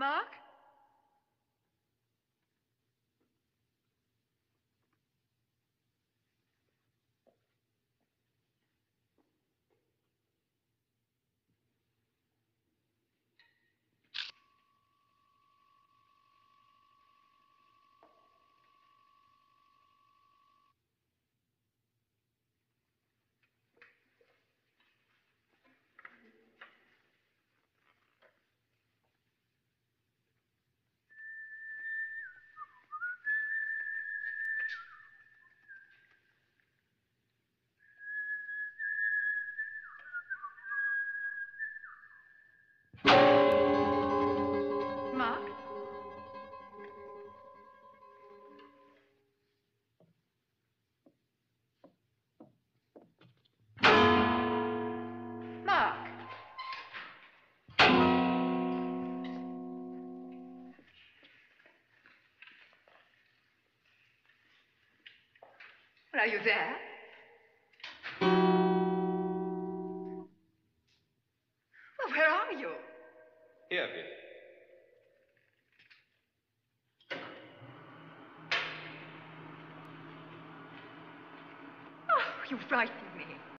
Mark? Well, are you there? Well, where are you? Here, Bill. Oh, you frightened